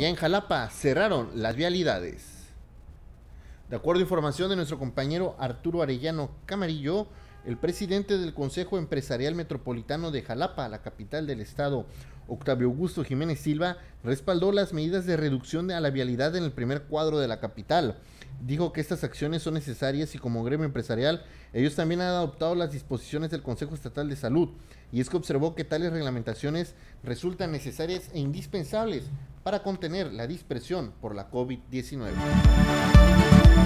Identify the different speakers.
Speaker 1: allá en Jalapa cerraron las vialidades. De acuerdo a información de nuestro compañero Arturo Arellano Camarillo, el presidente del Consejo Empresarial Metropolitano de Jalapa, la capital del estado, Octavio Augusto Jiménez Silva, respaldó las medidas de reducción de la vialidad en el primer cuadro de la capital. Dijo que estas acciones son necesarias y como gremio empresarial, ellos también han adoptado las disposiciones del Consejo Estatal de Salud. Y es que observó que tales reglamentaciones resultan necesarias e indispensables para contener la dispersión por la COVID-19.